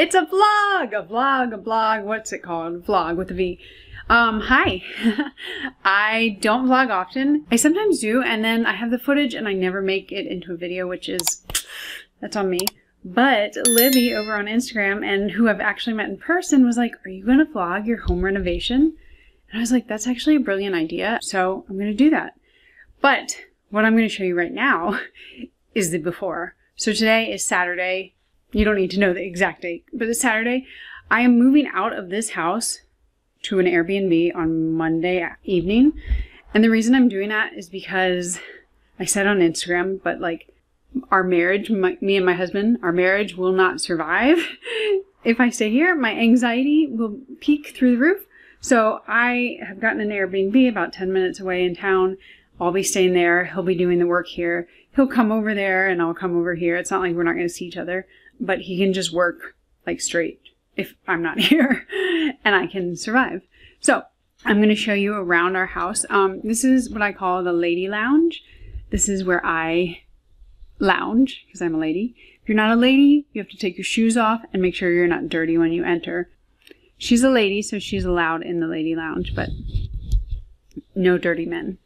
It's a vlog, a vlog, a vlog. What's it called? Vlog with a V. Um, hi. I don't vlog often. I sometimes do, and then I have the footage and I never make it into a video, which is, that's on me. But Libby over on Instagram and who I've actually met in person was like, are you going to vlog your home renovation? And I was like, that's actually a brilliant idea. So I'm going to do that. But what I'm going to show you right now is the before. So today is Saturday. You don't need to know the exact date, but it's Saturday. I am moving out of this house to an Airbnb on Monday evening. And the reason I'm doing that is because I said on Instagram, but like our marriage, my, me and my husband, our marriage will not survive. if I stay here, my anxiety will peak through the roof. So I have gotten an Airbnb about 10 minutes away in town. I'll be staying there. He'll be doing the work here. He'll come over there and I'll come over here. It's not like we're not going to see each other, but he can just work like straight if I'm not here and I can survive. So I'm going to show you around our house. Um, this is what I call the lady lounge. This is where I lounge because I'm a lady. If you're not a lady, you have to take your shoes off and make sure you're not dirty when you enter. She's a lady, so she's allowed in the lady lounge, but no dirty men.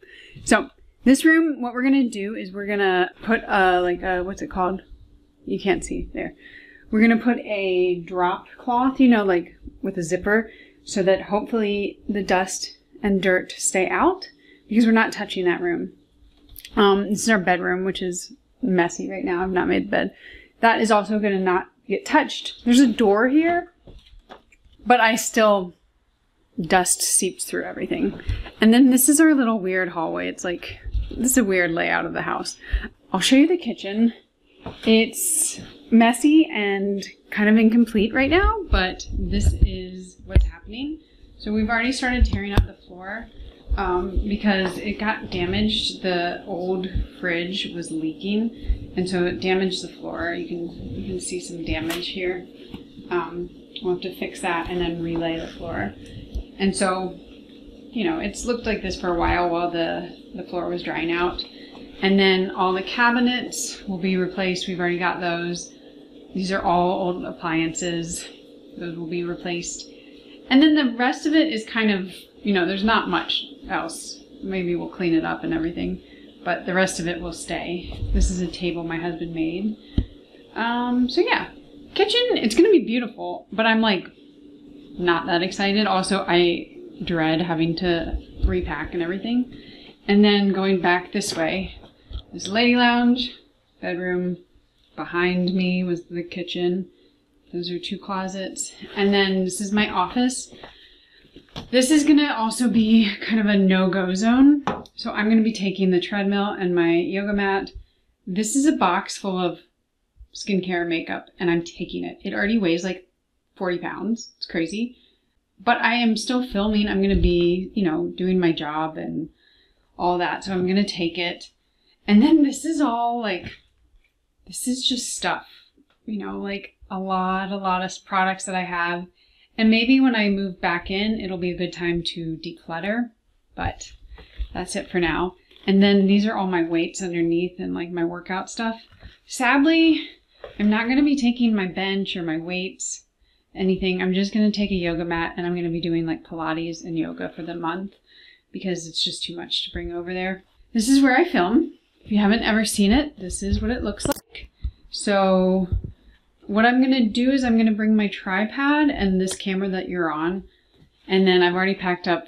So this room, what we're gonna do is we're gonna put a like a what's it called? You can't see there. We're gonna put a drop cloth, you know, like with a zipper, so that hopefully the dust and dirt stay out because we're not touching that room. Um, this is our bedroom, which is messy right now. I've not made bed. That is also going to not get touched. There's a door here, but I still dust seeps through everything. And then this is our little weird hallway. It's like this is a weird layout of the house. I'll show you the kitchen. It's messy and kind of incomplete right now, but this is what's happening. So we've already started tearing up the floor um, because it got damaged. The old fridge was leaking, and so it damaged the floor. You can you can see some damage here. Um, we'll have to fix that and then relay the floor. And so, you know, it's looked like this for a while while the the floor was drying out. And then all the cabinets will be replaced. We've already got those. These are all old appliances. Those will be replaced. And then the rest of it is kind of, you know, there's not much else. Maybe we'll clean it up and everything, but the rest of it will stay. This is a table my husband made. Um, so yeah, kitchen, it's gonna be beautiful, but I'm like not that excited. Also, I dread having to repack and everything. And then going back this way, this lady lounge, bedroom. Behind me was the kitchen. Those are two closets. And then this is my office. This is to also be kind of a no-go zone. So I'm to be taking the treadmill and my yoga mat. This is a box full of skincare makeup and I'm taking it. It already weighs like 40 pounds. It's crazy. But I am still filming. I'm going to be, you know, doing my job and all that. So I'm going to take it. And then this is all like, this is just stuff, you know, like a lot, a lot of products that I have and maybe when I move back in, it'll be a good time to declutter, but that's it for now. And then these are all my weights underneath and like my workout stuff. Sadly, I'm not going to be taking my bench or my weights, anything. I'm just going to take a yoga mat and I'm going to be doing like Pilates and yoga for the month because it's just too much to bring over there. This is where I film. If you haven't ever seen it, this is what it looks like. So what I'm going to do is I'm going to bring my tripod and this camera that you're on. And then I've already packed up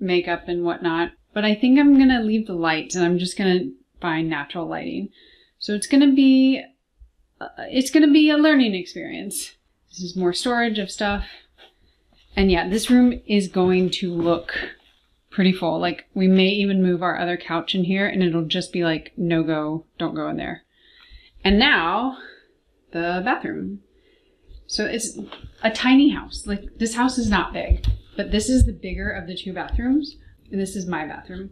makeup and whatnot. But I think I'm going to leave the lights and I'm just going to find natural lighting. So it's to be, uh, it's going to be a learning experience. This is more storage of stuff. And yeah, this room is going to look pretty full. Like we may even move our other couch in here and it'll just be like, no go, don't go in there. And now the bathroom. So it's a tiny house. Like this house is not big, but this is the bigger of the two bathrooms. And this is my bathroom.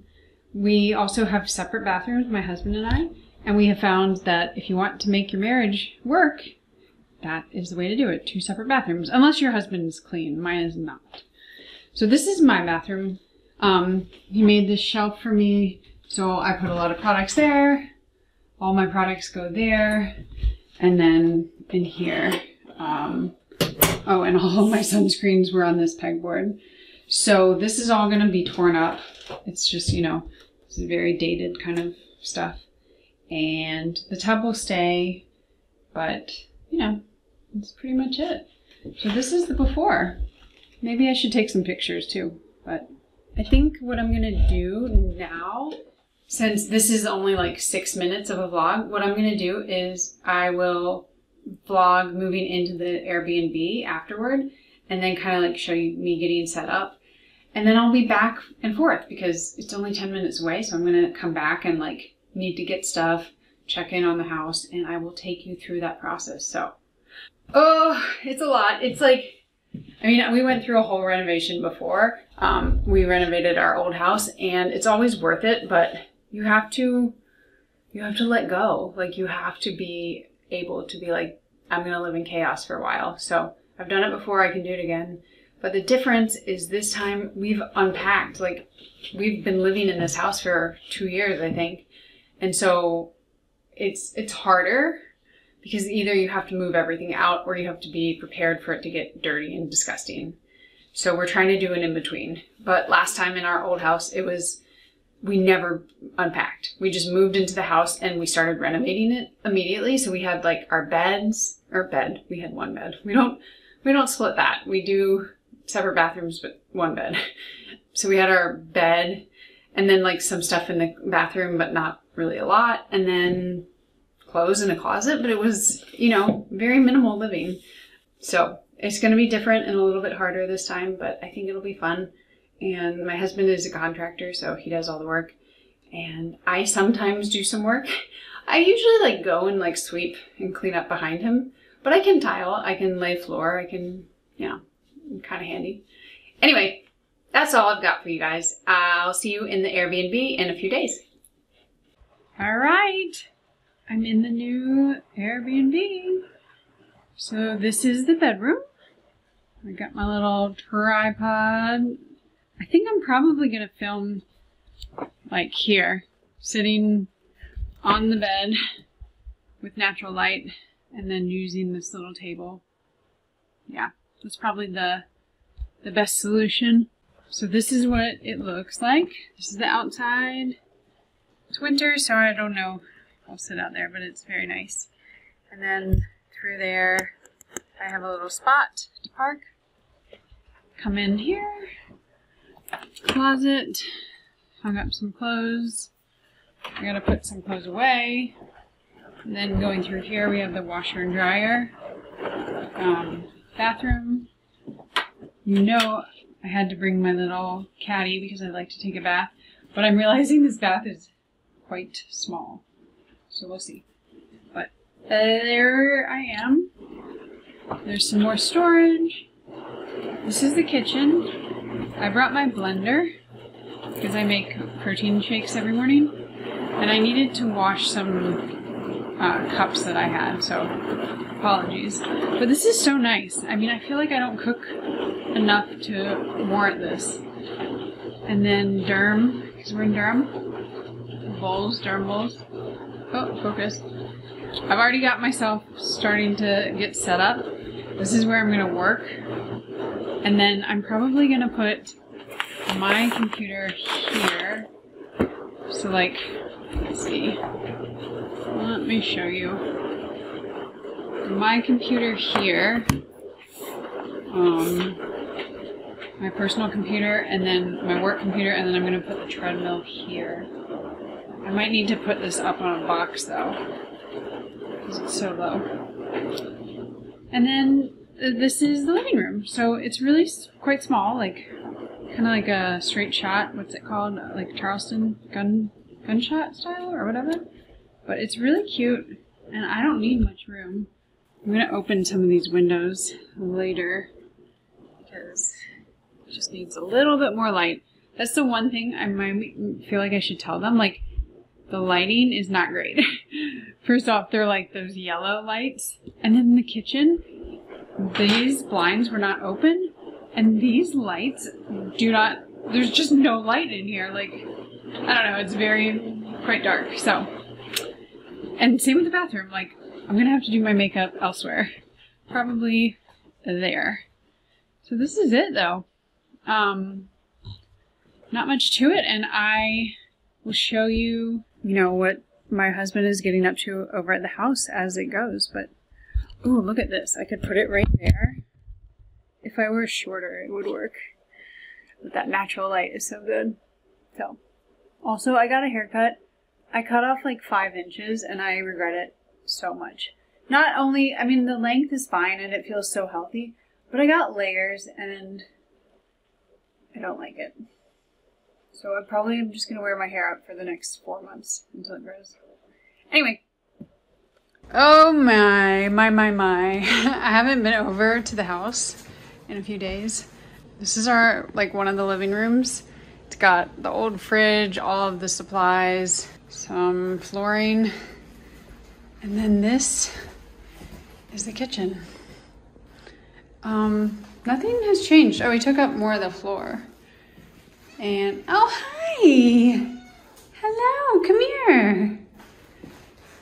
We also have separate bathrooms, my husband and I, and we have found that if you want to make your marriage work, that is the way to do it. Two separate bathrooms, unless your husband is clean. Mine is not. So this is my bathroom. Um, he made this shelf for me, so I put a lot of products there. All my products go there. And then in here, um, Oh, and all of my sunscreens were on this pegboard. So this is all going to be torn up. It's just, you know, it's very dated kind of stuff. And the tub will stay, but, you know, that's pretty much it. So this is the before. Maybe I should take some pictures too, but I think what I'm to do now, since this is only like six minutes of a vlog, what I'm to do is I will vlog moving into the Airbnb afterward and then kind of like show you me getting set up. And then I'll be back and forth because it's only 10 minutes away. So I'm to come back and like need to get stuff, check in on the house, and I will take you through that process. So, oh, it's a lot. It's like, I mean, we went through a whole renovation before. Um, we renovated our old house and it's always worth it, but you have to, you have to let go. Like you have to be able to be like, I'm to live in chaos for a while. So I've done it before. I can do it again. But the difference is this time we've unpacked. Like we've been living in this house for two years, I think. And so it's, it's harder because either you have to move everything out or you have to be prepared for it to get dirty and disgusting. So we're trying to do an in between. But last time in our old house, it was we never unpacked. We just moved into the house and we started renovating it immediately. So we had like our beds or bed. We had one bed. We don't we don't split that. We do separate bathrooms but one bed. So we had our bed and then like some stuff in the bathroom but not really a lot and then clothes in a closet, but it was, you know, very minimal living. So, it's going to be different and a little bit harder this time, but I think it'll be fun and my husband is a contractor, so he does all the work. And I sometimes do some work. I usually like go and like sweep and clean up behind him, but I can tile, I can lay floor, I can, you know, kind of handy. Anyway, that's all I've got for you guys. I'll see you in the Airbnb in a few days. All right, I'm in the new Airbnb. So this is the bedroom. I got my little tripod I think I'm probably going to film like here, sitting on the bed with natural light and then using this little table. Yeah, that's probably the, the best solution. So this is what it looks like. This is the outside. It's winter, so I don't know I'll sit out there, but it's very nice. And then through there, I have a little spot to park. Come in here, closet, hung up some clothes. I gotta put some clothes away. And then going through here, we have the washer and dryer. Um, bathroom. You know I had to bring my little caddy because I like to take a bath, but I'm realizing this bath is quite small. So we'll see. But there I am. There's some more storage. This is the kitchen. I brought my blender because I make protein shakes every morning and I needed to wash some uh, cups that I had, so apologies. But this is so nice. I mean, I feel like I don't cook enough to warrant this. And then Derm, because we're in Durham, bowls, Durham bowls. Oh, focus. I've already got myself starting to get set up. This is where I'm going to work and then I'm probably going to put my computer here. So like, let's see. Let me show you. My computer here. Um, my personal computer and then my work computer and then I'm going to put the treadmill here. I might need to put this up on a box though because it's so low. And then uh, this is the living room. So it's really quite small, like kind of like a straight shot. What's it called? Like Charleston gun gunshot style or whatever. But it's really cute, and I don't need much room. I'm gonna open some of these windows later because it just needs a little bit more light. That's the one thing I might feel like I should tell them. Like the lighting is not great. First off, they're like those yellow lights, and then in the kitchen, these blinds were not open. And these lights do not there's just no light in here. Like i don't know it's very quite dark. So and same with the bathroom. Like i'm gonna have to do my makeup elsewhere. Probably there. So this is it though. Um, not much to it, and I will show you, you know, what my husband is getting up to over at the house as it goes. But, ooh, look at this. I could put it right there. If I were shorter, it would work. But that natural light is so good. So, also, I got a haircut. I cut off like five inches, and I regret it so much. Not only, I mean, the length is fine and it feels so healthy, but I got layers and I don't like it. So I probably am just going to wear my hair out for the next four months until it grows. Anyway. Oh my, my, my, my. I haven't been over to the house in a few days. This is our, like one of the living rooms. It's got the old fridge, all of the supplies, some flooring, and then this is the kitchen. Um, nothing has changed. Oh, we took up more of the floor. And, oh, hi. Hello, come here.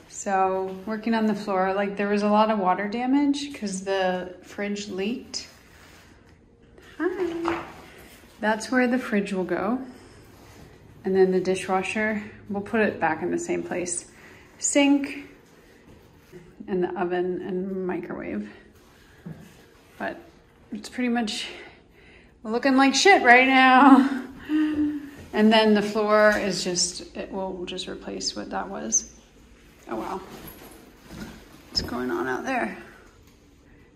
So, working on the floor, like there was a lot of water damage because the fridge leaked. Hi. That's where the fridge will go. And then the dishwasher, we'll put it back in the same place. Sink, and the oven and microwave. But it's pretty much looking like shit right now. And then the floor is just, it will just replace what that was. Oh wow. What's going on out there?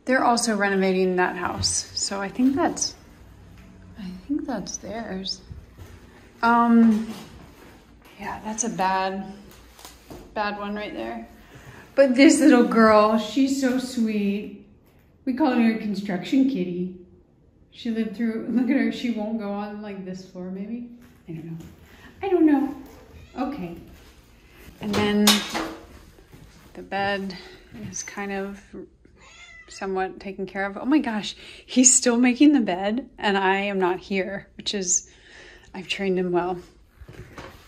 They're also renovating that house. So I think that's, I think that's theirs. Um, yeah, that's a bad, bad one right there. But this little girl, she's so sweet. We call her construction kitty. She lived through, look at her, she won't go on like this floor maybe. I don't know. I don't know. Okay. And then the bed is kind of somewhat taken care of. Oh my gosh, he's still making the bed and I am not here, which is, I've trained him well.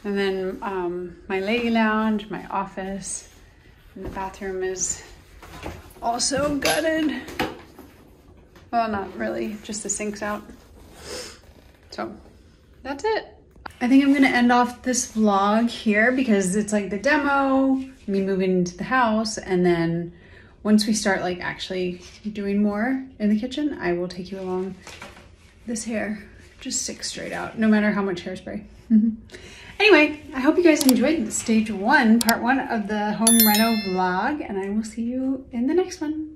And then um, my lady lounge, my office, and the bathroom is also gutted. Well, not really, just the sink's out. So that's it. I think I'm gonna end off this vlog here because it's like the demo, me moving into the house, and then once we start like actually doing more in the kitchen, I will take you along. This hair just sticks straight out, no matter how much hairspray. Anyway, I hope you guys enjoyed stage one, part one of the home reno vlog, and I will see you in the next one.